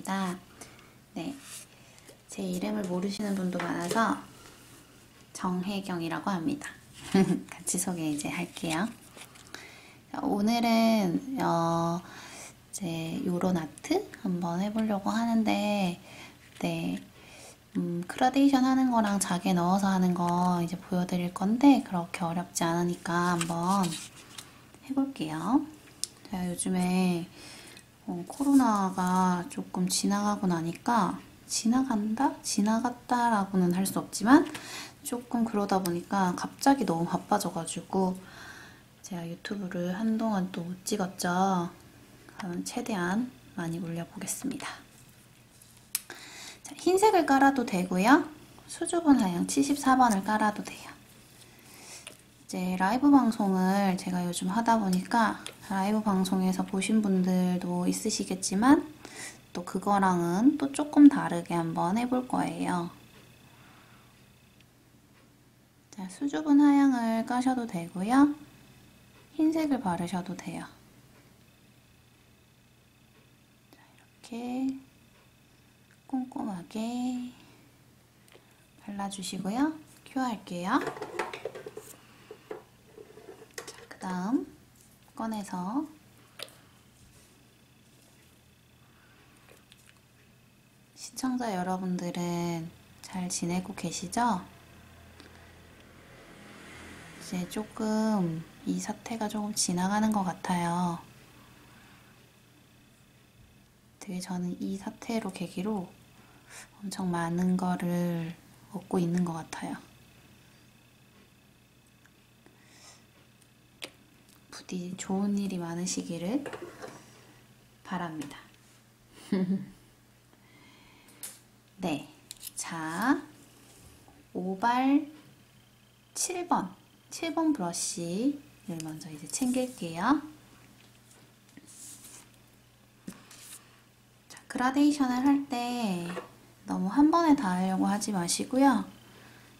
부산점입니다. 네. 제 이름을 모르시는 분도 많아서 정혜경이라고 합니다. 같이 소개 이제 할게요. 오늘은, 어, 이제 요런 아트 한번 해보려고 하는데, 네. 음, 그라데이션 하는 거랑 자개 넣어서 하는 거 이제 보여드릴 건데, 그렇게 어렵지 않으니까 한번 해볼게요. 제가 요즘에 어, 코로나가 조금 지나가고 나니까 지나간다? 지나갔다라고는 할 수 없지만 조금 그러다 보니까 갑자기 너무 바빠져가지고 제가 유튜브를 한동안 또 못 찍었죠. 그럼 최대한 많이 올려보겠습니다. 자, 흰색을 깔아도 되고요. 수줍은 하양 74번을 깔아도 돼요. 이제 라이브 방송을 제가 요즘 하다 보니까 라이브 방송에서 보신 분들도 있으시겠지만 또 그거랑은 또 조금 다르게 한번 해볼 거예요. 자, 수줍은 하양을 까셔도 되고요. 흰색을 바르셔도 돼요. 자, 이렇게 꼼꼼하게 발라주시고요. 큐 할게요. 그 다음 꺼내서 시청자 여러분들은 잘 지내고 계시죠? 이제 조금 이 사태가 조금 지나가는 것 같아요. 되게 저는 이 사태로 계기로 엄청 많은 거를 얻고 있는 것 같아요. 부디 좋은 일이 많으시기를 바랍니다. 네. 자, 오발 7번. 7번 브러쉬를 먼저 이제 챙길게요. 자, 그라데이션을 할 때 너무 한 번에 다 하려고 하지 마시고요.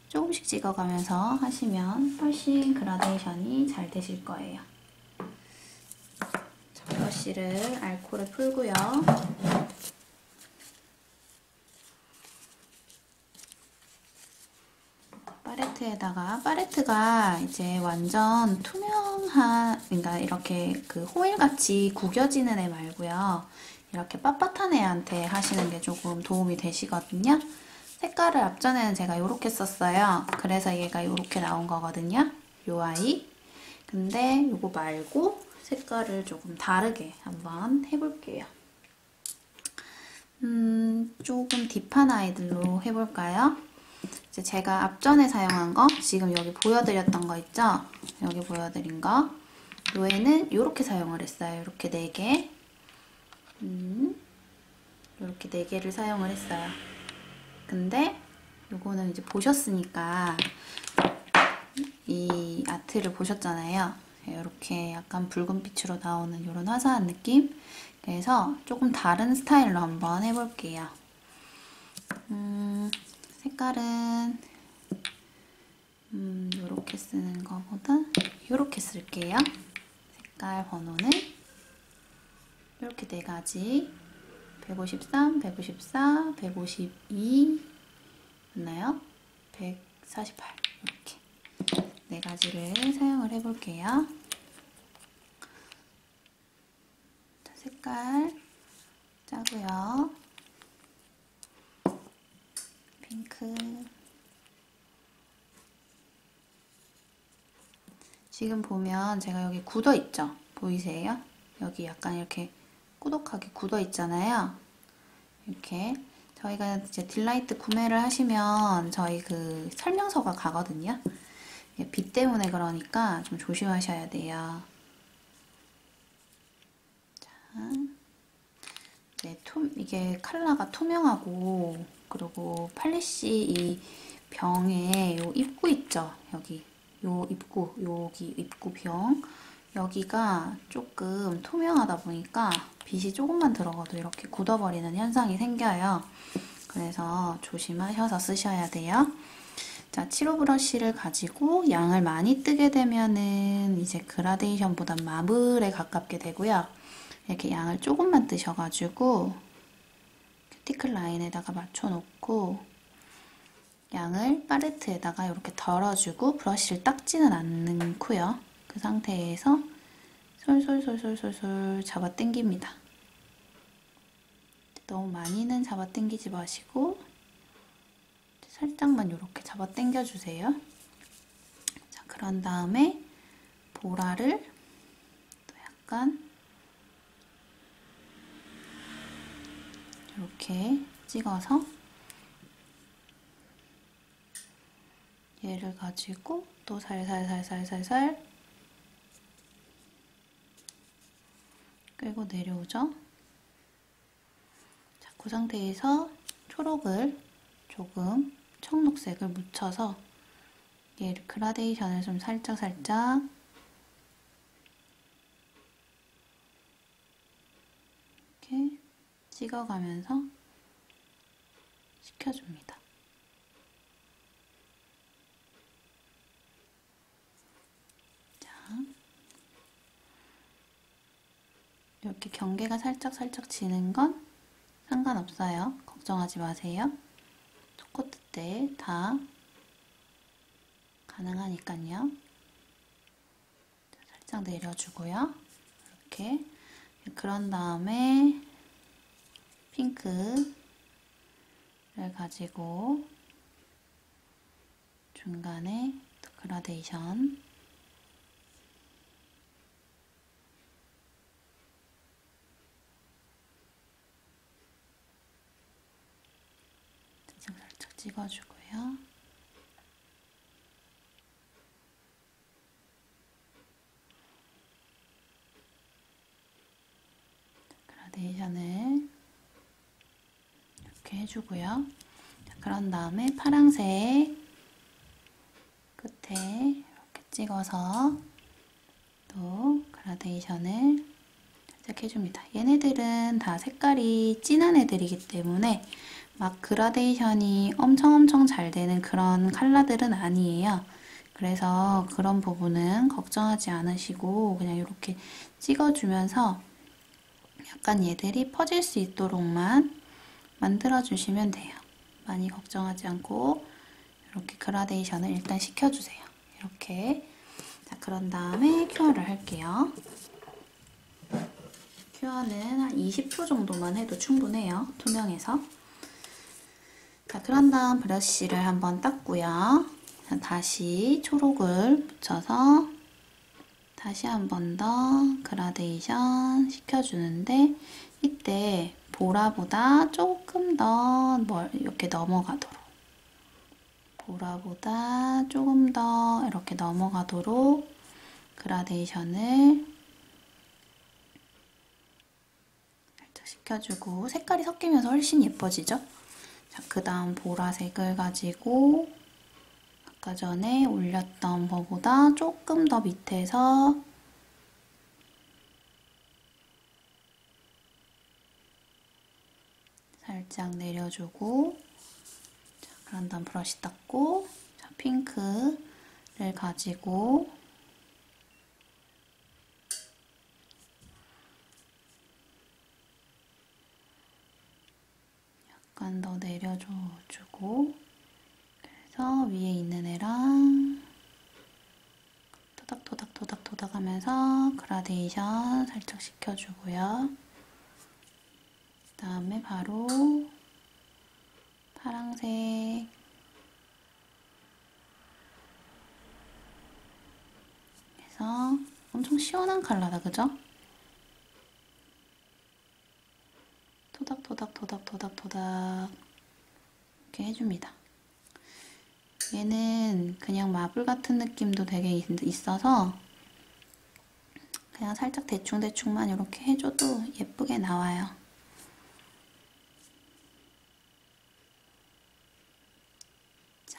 조금씩 찍어가면서 하시면 훨씬 그라데이션이 잘 되실 거예요. 자, 브러쉬를 알코올을 풀고요. 팔레트에다가 팔레트가 이제 완전 투명한 그러니까 이렇게 그 호일같이 구겨지는 애 말고요. 이렇게 빳빳한 애한테 하시는 게 조금 도움이 되시거든요. 색깔을 앞전에는 제가 이렇게 썼어요. 그래서 얘가 이렇게 나온 거거든요. 요 아이. 근데 이거 말고 색깔을 조금 다르게 한번 해볼게요. 음, 조금 딥한 아이들로 해볼까요? 이제 제가 앞전에 사용한 거 지금 여기 보여드렸던 거 있죠? 여기 보여드린 거 요에는 이렇게 사용을 했어요. 이렇게 4개 음, 이렇게 4개를 사용을 했어요. 근데 요거는 이제 보셨으니까 이 아트를 보셨잖아요. 이렇게 약간 붉은빛으로 나오는 이런 화사한 느낌 그래서 조금 다른 스타일로 한번 해볼게요. 음, 색깔은 음, 이렇게 쓰는 것보다 이렇게 쓸게요. 색깔 번호는 이렇게 네 가지 153, 154, 152 맞나요? 148 이렇게 네 가지를 사용을 해볼게요. 자, 색깔 짜고요. 핑크 지금 보면 제가 여기 굳어 있죠? 보이세요? 여기 약간 이렇게 꾸덕하게 굳어 있잖아요. 이렇게 저희가 이제 딜라이트 구매를 하시면 저희 그 설명서가 가거든요. 빛 때문에 그러니까 좀 조심하셔야 돼요. 자, 네, 투, 이게 컬러가 투명하고 그리고 polish 이 병에 요 입구 있죠? 여기 요 입구, 여기 입구 병 여기가 조금 투명하다 보니까 빛이 조금만 들어가도 이렇게 굳어버리는 현상이 생겨요. 그래서 조심하셔서 쓰셔야 돼요. 자, 7호 브러쉬를 가지고 양을 많이 뜨게 되면은 이제 그라데이션보다 마블에 가깝게 되고요. 이렇게 양을 조금만 뜨셔가지고 큐티클 라인에다가 맞춰놓고 양을 팔레트에다가 이렇게 덜어주고 브러쉬를 닦지는 않고요. 그 상태에서 솔솔솔솔솔솔 잡아 당깁니다. 너무 많이는 잡아 당기지 마시고 살짝만 이렇게 잡아 당겨주세요. 자, 그런 다음에 보라를 또 약간 이렇게 찍어서 얘를 가지고 또 살살살살살살 끌고 내려오죠. 자, 그 상태에서 초록을 조금 청록색을 묻혀서 얘를 그라데이션을 좀 살짝살짝 이렇게 찍어가면서 식혀줍니다. 자, 이렇게 경계가 살짝살짝 지는 건 상관없어요. 걱정하지 마세요. 초코트 때 다 가능하니까요. 살짝 내려주고요. 이렇게 그런 다음에 핑크를 가지고 중간에 그라데이션 살짝 찍어주고요. 그라데이션을 이렇게 해주고요. 자, 그런 다음에 파랑색 끝에 이렇게 찍어서 또 그라데이션을 살짝 해줍니다. 얘네들은 다 색깔이 진한 애들이기 때문에 막 그라데이션이 엄청 엄청 잘 되는 그런 컬러들은 아니에요. 그래서 그런 부분은 걱정하지 않으시고 그냥 이렇게 찍어주면서 약간 얘들이 퍼질 수 있도록만 만들어 주시면 돼요. 많이 걱정하지 않고 이렇게 그라데이션을 일단 시켜주세요. 이렇게 자 그런 다음에 큐어를 할게요. 큐어는 한 20초 정도만 해도 충분해요. 투명해서. 자 그런 다음 브러쉬를 한번 닦고요. 자, 다시 초록을 묻혀서 다시 한 번 더 그라데이션 시켜주는데 이때 보라보다 조금 더 이렇게 넘어가도록 보라보다 조금 더 이렇게 넘어가도록 그라데이션을 살짝 시켜주고 색깔이 섞이면서 훨씬 예뻐지죠? 자, 그 다음 보라색을 가지고 아까 전에 올렸던 거보다 조금 더 밑에서 살짝 내려주고 자, 그런 다음 브러쉬 닦고 자, 핑크를 가지고 약간 더 내려줘주고 그래서 위에 있는 애랑 토닥토닥토닥토닥 하면서 그라데이션 살짝 시켜주고요. 그 다음에 바로 파랑색 해서 엄청 시원한 컬러다, 그죠? 토닥토닥 토닥토닥 토닥 이렇게 해줍니다. 얘는 그냥 마블 같은 느낌도 되게 있어서 그냥 살짝 대충대충만 이렇게 해줘도 예쁘게 나와요. 자.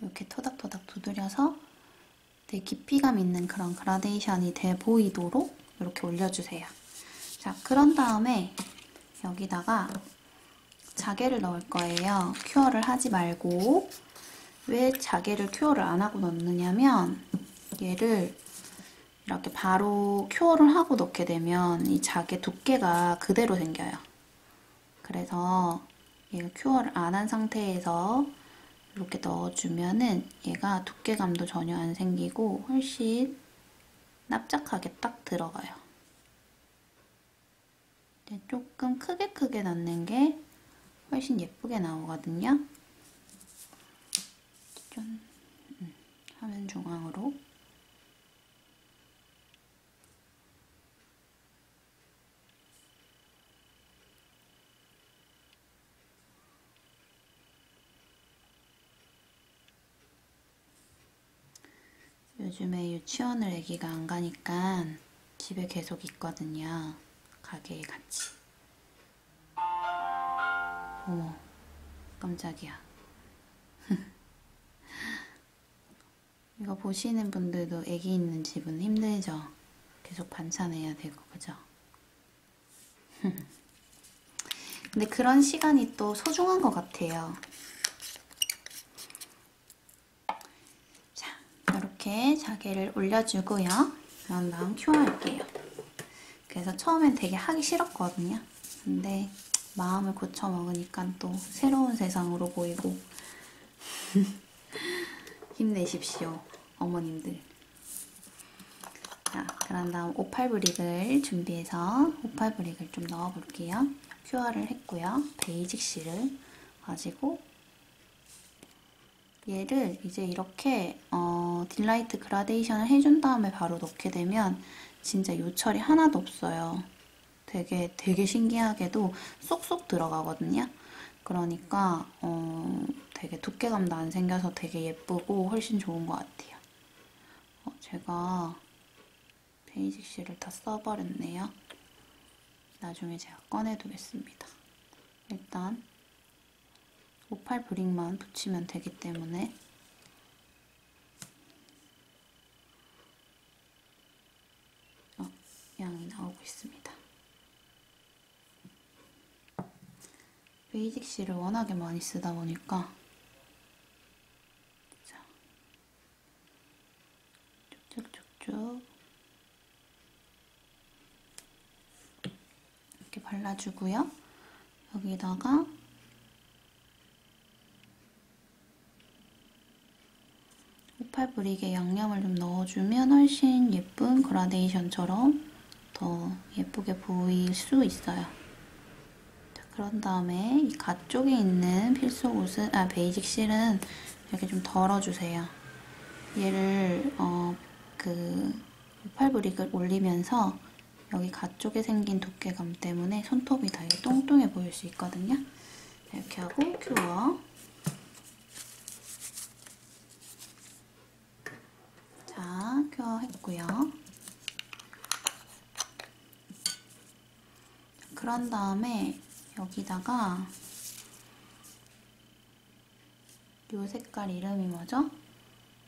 이렇게 두드려서 되게 깊이감 있는 그런 그라데이션이 돼 보이도록 이렇게 올려주세요. 자, 그런 다음에 여기다가 자개를 넣을 거예요. 큐어를 하지 말고 왜 자개를 큐어를 안 하고 넣느냐면 얘를 이렇게 바로 큐어를 하고 넣게 되면 이 자개 두께가 그대로 생겨요. 그래서 얘가 큐어를 안 한 상태에서 이렇게 넣어주면은 얘가 두께감도 전혀 안 생기고 훨씬 납작하게 딱 들어가요. 조금 크게 크게 넣는 게 훨씬 예쁘게 나오거든요. 좀 음, 화면 중앙으로 요즘에 유치원을 애기가 안 가니까 집에 계속 있거든요. 가게에 같이. 어머, 깜짝이야. 이거 보시는 분들도 애기 있는 집은 힘들죠? 계속 반찬해야 되고, 그죠? 근데 그런 시간이 또 소중한 것 같아요. 자, 이렇게 자개를 올려주고요. 그런 다음 큐어할게요. 그래서 처음엔 되게 하기 싫었거든요. 근데 마음을 고쳐 먹으니까 또 새로운 세상으로 보이고 힘내십시오, 어머님들. 자, 그런 다음 오팔 브릭을 준비해서 오팔 브릭을 좀 넣어볼게요. cure를 했고요. 베이직 실을 가지고 얘를 이제 이렇게 어, 딜라이트 그라데이션을 해준 다음에 바로 넣게 되면 진짜 요철이 하나도 없어요. 되게 되게 신기하게도 쏙쏙 들어가거든요. 그러니까 어, 되게 두께감도 안 생겨서 되게 예쁘고 훨씬 좋은 것 같아요. 어, 제가 베이직 실을 다 써버렸네요. 나중에 제가 꺼내두겠습니다. 일단 오팔 브릭만 붙이면 되기 때문에 어, 양이 나오고 있습니다. 베이직 실을 워낙에 많이 쓰다 보니까 자, 쭉쭉쭉쭉 이렇게 발라주고요. 여기다가 오팔 브릭에 양념을 좀 넣어주면 훨씬 예쁜 그라데이션처럼 더 예쁘게 보일 수 있어요. 자, 그런 다음에 이 가쪽에 있는 필수 옷은 아 베이직 실은 이렇게 좀 덜어주세요. 얘를 어, 그 오팔 브릭을 올리면서 여기 가쪽에 생긴 두께감 때문에 손톱이 되게 뚱뚱해 보일 수 있거든요. 이렇게 하고 큐어 자, 큐어 했고요. 그런 다음에 여기다가 이 색깔 이름이 뭐죠?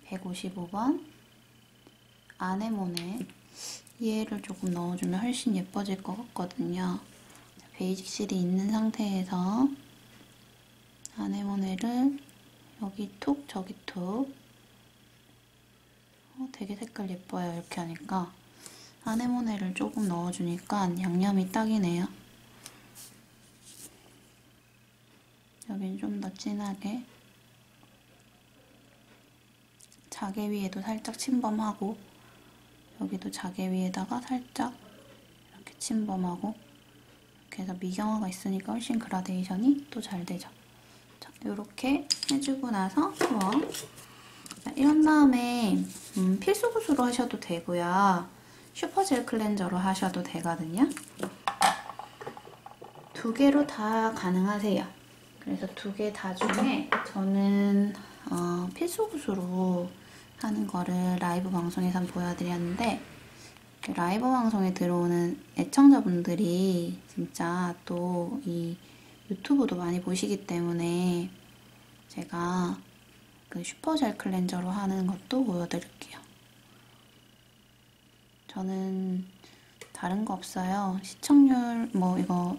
155번 아네모네 얘를 조금 넣어주면 훨씬 예뻐질 것 같거든요. 베이직 실이 있는 상태에서 아네모네를 여기 톡 저기 톡 어, 되게 색깔 예뻐요 이렇게 하니까 아네모네를 조금 넣어주니까 양념이 딱이네요. 여긴 좀 더 진하게 자개 위에도 살짝 침범하고 여기도 자개 위에다가 살짝 이렇게 침범하고 이렇게 해서 미경화가 있으니까 훨씬 그라데이션이 또 잘 되죠. 자, 이렇게 해주고 나서 뭐 자, 이런 다음에 음, 필수 구수로 하셔도 되고요. 슈퍼젤 클렌저로 하셔도 되거든요. 두 개로 다 가능하세요. 그래서 두 개 다 중에 저는 어, 필수 구수로 하는 거를 라이브 방송에서 보여드렸는데 라이브 방송에 들어오는 애청자분들이 진짜 또 이 유튜브도 많이 보시기 때문에 제가 그 슈퍼젤 클렌저로 하는 것도 보여드릴게요. 저는 다른 거 없어요. 시청률 뭐 이거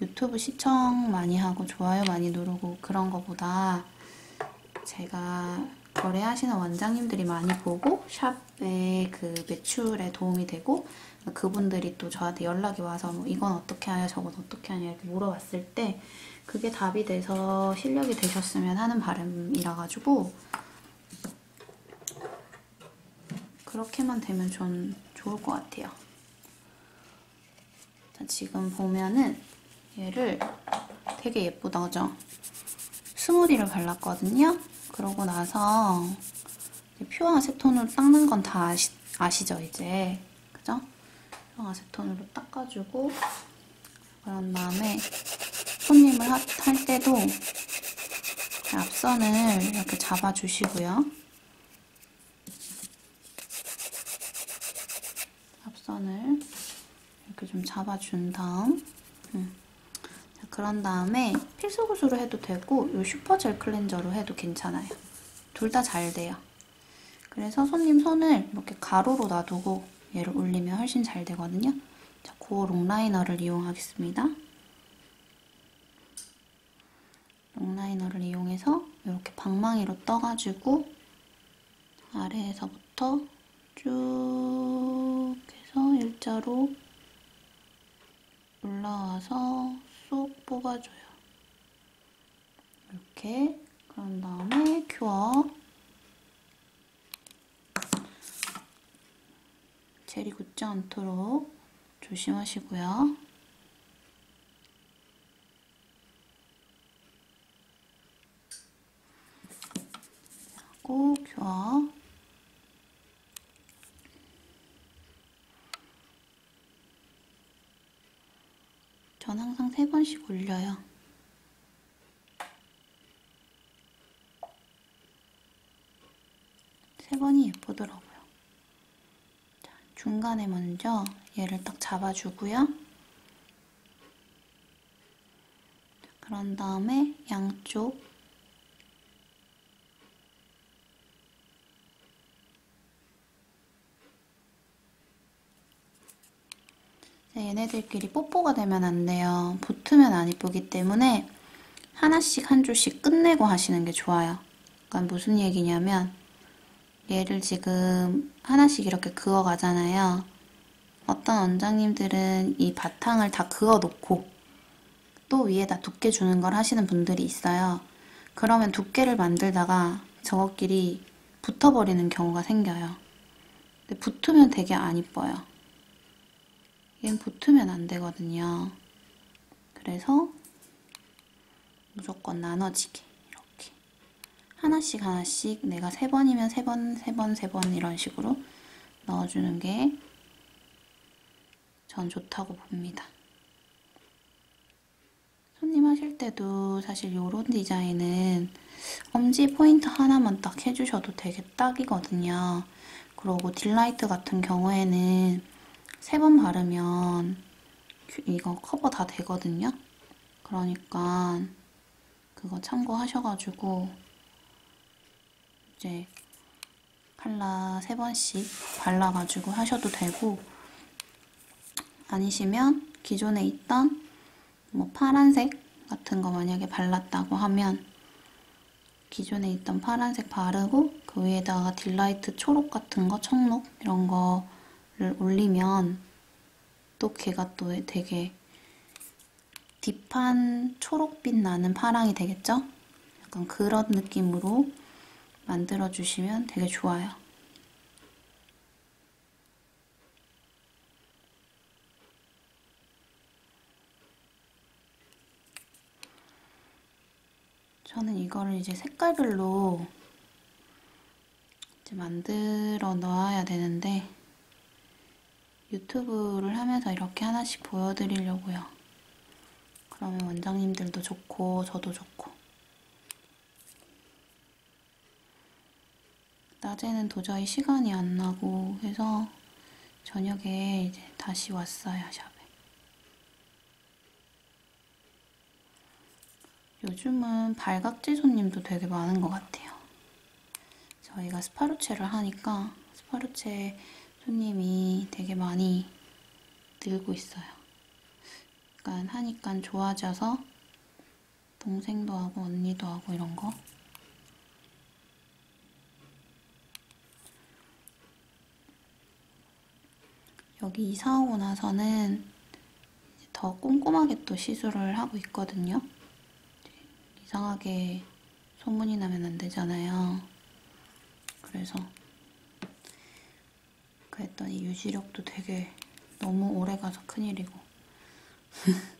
유튜브 시청 많이 하고 좋아요 많이 누르고 그런 거보다 제가 거래하시는 원장님들이 많이 보고 샵의 그 매출에 도움이 되고 그분들이 또 저한테 연락이 와서 뭐 이건 어떻게 하냐 저건 어떻게 하냐 이렇게 물어봤을 때 그게 답이 돼서 실력이 되셨으면 하는 바람이라 가지고 그렇게만 되면 전 좋을 것 같아요. 자, 지금 보면은 얘를 되게 예쁘다, 그죠? 스무디를 발랐거든요. 그러고 나서 퓨어 아세톤으로 닦는 건 다 아시, 아시죠, 이제? 그죠? 퓨어 아세톤으로 닦아주고 그런 다음에 손님을 할 때도 앞선을 이렇게 잡아주시고요. 앞선을 이렇게 좀 잡아준 다음 음. 자, 그런 다음에 필수구슬로 해도 되고 이 슈퍼젤 클렌저로 해도 괜찮아요. 둘 다 잘 돼요. 그래서 손님 손을 이렇게 가로로 놔두고 얘를 올리면 훨씬 잘 되거든요. 자, 그 롱라이너를 이용하겠습니다. 롱라이너를 이용해서 이렇게 방망이로 떠가지고 아래에서부터 쭉 해서 일자로 올라와서 쏙 뽑아줘요. 이렇게 그런 다음에 큐어 젤이 굳지 않도록 조심하시고요. 하고 큐어 전 항상 세 번씩 올려요. 세 번이 예쁘더라고요. 자, 중간에 먼저 얘를 딱 잡아주고요. 그런 다음에 양쪽 얘네들끼리 뽀뽀가 되면 안 돼요. 붙으면 안 이쁘기 때문에 하나씩 한 줄씩 끝내고 하시는 게 좋아요. 그러니까 무슨 얘기냐면 얘를 지금 하나씩 이렇게 그어 가잖아요. 어떤 원장님들은 이 바탕을 다 그어 놓고 또 위에다 두께 주는 걸 하시는 분들이 있어요. 그러면 두께를 만들다가 저것끼리 붙어버리는 경우가 생겨요. 근데 붙으면 되게 안 이뻐요. 얘는 붙으면 안 되거든요. 그래서 무조건 나눠지게 하나씩 하나씩 내가 세 번이면 세 번, 세 번, 세 번 이런 식으로 넣어주는 게 전 좋다고 봅니다. 손님 하실 때도 사실 이런 디자인은 엄지 포인트 하나만 딱 해주셔도 되게 딱이거든요. 그리고 딜라이트 같은 경우에는 세 번 바르면 이거 커버 다 되거든요. 그러니까 그거 참고하셔가지고 이제 칼라 세 번씩 발라가지고 하셔도 되고 아니시면 기존에 있던 뭐 파란색 같은 거 만약에 발랐다고 하면 기존에 있던 파란색 바르고 그 위에다가 딜라이트 초록 같은 거, 청록 이런 거를 올리면 또 걔가 또 되게 딥한 초록빛 나는 파랑이 되겠죠? 약간 그런 느낌으로 만들어 주시면 되게 좋아요. 저는 이거를 이제 색깔별로 이제 만들어 넣어야 되는데 유튜브를 하면서 이렇게 하나씩 보여드리려고요. 그러면 원장님들도 좋고 저도 좋고 낮에는 도저히 시간이 안 나고 해서 저녁에 이제 다시 왔어요 샵에. 요즘은 발각질 손님도 되게 많은 것 같아요. 저희가 스파루체를 하니까 스파루체 손님이 되게 많이 늘고 있어요. 약간 하니까 좋아져서 동생도 하고 언니도 하고 이런 거 여기 이사 오고 나서는 더 꼼꼼하게 또 시술을 하고 있거든요. 이상하게 소문이 나면 안 되잖아요. 그래서 그랬더니 유지력도 되게 너무 오래 가서 큰일이고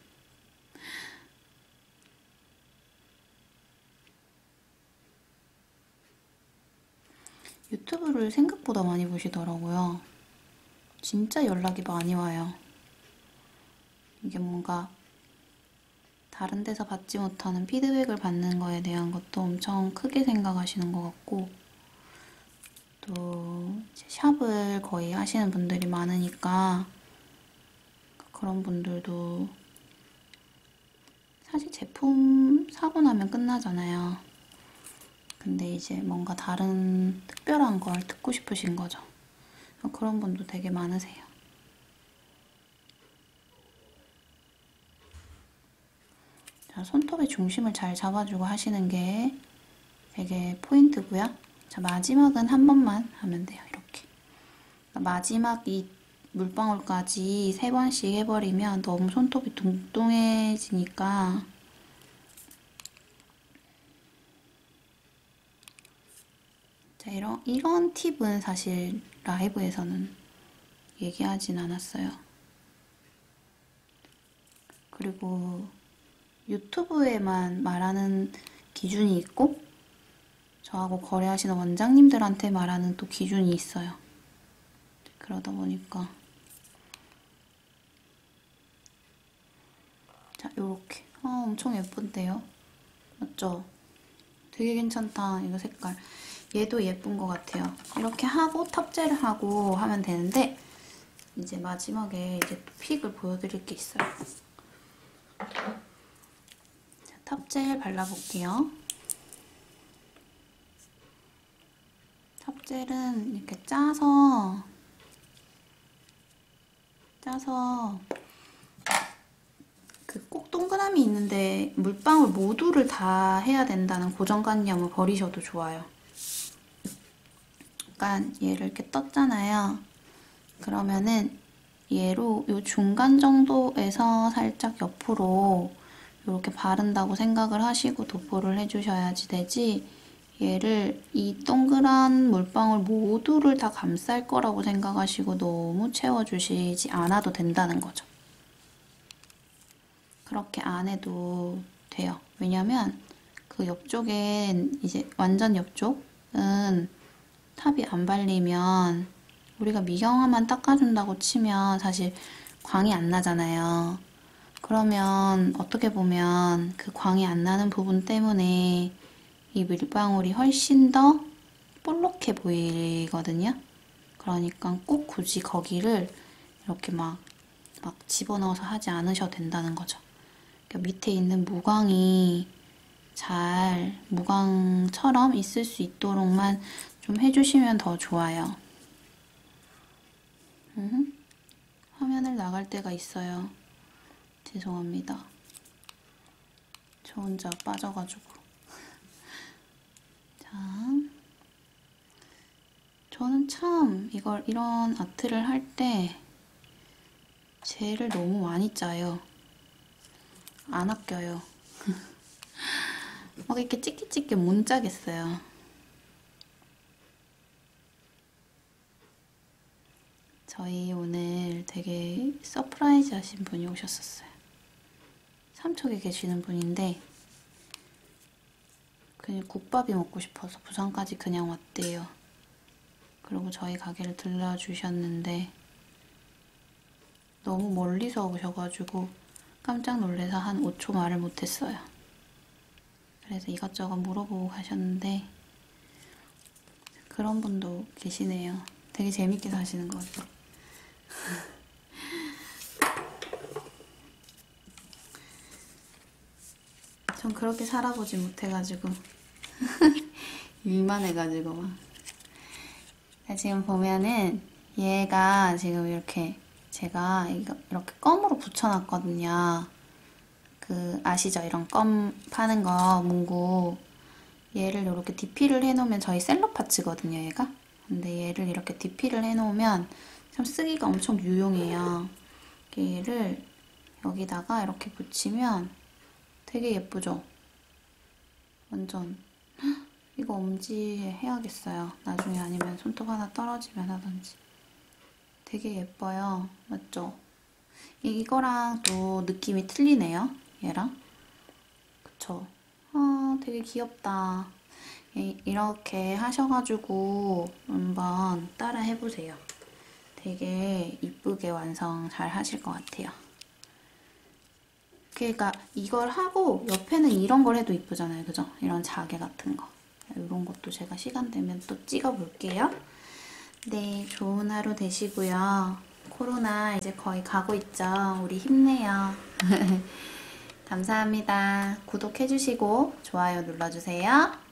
유튜브를 생각보다 많이 보시더라고요. 진짜 연락이 많이 와요. 이게 뭔가 다른 데서 받지 못하는 피드백을 받는 거에 대한 것도 엄청 크게 생각하시는 것 같고 또 샵을 거의 하시는 분들이 많으니까 그런 분들도 사실 제품 사고 나면 끝나잖아요. 근데 이제 뭔가 다른 특별한 걸 듣고 싶으신 거죠. 그런 분도 되게 많으세요. 자, 손톱의 중심을 잘 잡아주고 하시는 게 되게 포인트고요. 자, 마지막은 한 번만 하면 돼요. 이렇게. 그러니까 마지막 이 물방울까지 세 번씩 해버리면 너무 손톱이 뚱뚱해지니까 이런 팁은 사실 라이브에서는 얘기하진 않았어요. 그리고 유튜브에만 말하는 기준이 있고 저하고 거래하시는 원장님들한테 말하는 또 기준이 있어요. 그러다 보니까 자, 요렇게 아, 엄청 예쁜데요? 맞죠? 되게 괜찮다, 이거 색깔. 얘도 예쁜 것 같아요. 이렇게 하고 탑재를 하고 하면 되는데 이제 마지막에 이제 또 픽을 보여드릴 게 있어요. 자, 탑젤 발라볼게요. 탑젤은 이렇게 짜서 짜서 그 꼭 동그라미 있는데 물방울 모두를 다 해야 된다는 고정관념을 버리셔도 좋아요. 약간 얘를 이렇게 떴잖아요. 그러면은 얘로 요 중간 정도에서 살짝 옆으로 이렇게 바른다고 생각을 하시고 도포를 해주셔야지 되지 얘를 이 동그란 물방울 모두를 다 감쌀 거라고 생각하시고 너무 채워주시지 않아도 된다는 거죠. 그렇게 안 해도 돼요. 왜냐면 그 옆쪽엔 이제 완전 옆쪽은 탑이 안 발리면 우리가 미경화만 닦아준다고 치면 사실 광이 안 나잖아요. 그러면 어떻게 보면 그 광이 안 나는 부분 때문에 이 물방울이 훨씬 더 볼록해 보이거든요. 그러니까 꼭 굳이 거기를 이렇게 막, 막 집어넣어서 하지 않으셔도 된다는 거죠. 그러니까 밑에 있는 무광이 잘 무광처럼 있을 수 있도록만 좀 해주시면 더 좋아요. 음, 화면을 나갈 때가 있어요. 죄송합니다. 저 혼자 빠져가지고. 자. 저는 참 이걸 이런 아트를 할 때 젤을 너무 많이 짜요. 안 아껴요. 막 이렇게 찍기찍기 못 짜겠어요. 저희 오늘 되게 surprise 하신 분이 오셨었어요. 삼척에 계시는 분인데 그냥 국밥이 먹고 싶어서 부산까지 그냥 왔대요. 그리고 저희 가게를 들려주셨는데 너무 멀리서 오셔가지고 깜짝 놀래서 한 5초 말을 못했어요. 그래서 이것저것 물어보고 가셨는데 그런 분도 계시네요. 되게 재밌게 사시는 것 같아요. 전 그렇게 살아보지 못해가지고 일만 해가지고 막 지금 보면은 얘가 지금 이렇게 제가 이렇게 껌으로 붙여놨거든요. 그 아시죠? 이런 껌 파는 거 문구 얘를 이렇게 DP를 해놓으면 저희 셀럽 파츠거든요. 얘가 근데 얘를 이렇게 DP를 해놓으면 참 쓰기가 엄청 유용해요. 얘를 여기다가 이렇게 붙이면 되게 예쁘죠? 완전 헉, 이거 엄지 해야겠어요. 나중에 아니면 손톱 하나 떨어지면 하던지. 되게 예뻐요. 맞죠? 이거랑 또 느낌이 틀리네요. 얘랑. 그쵸? 아, 되게 귀엽다. 이- 이렇게 하셔가지고 한번 따라 해보세요. 되게 이쁘게 완성 잘 하실 것 같아요. 그러니까 이걸 하고 옆에는 이런 걸 해도 이쁘잖아요. 그죠? 이런 자개 같은 거. 이런 것도 제가 시간 되면 또 찍어 볼게요. 네, 좋은 하루 되시고요. 코로나 이제 거의 가고 있죠. 우리 힘내요. 감사합니다. 구독해주시고 좋아요 눌러주세요.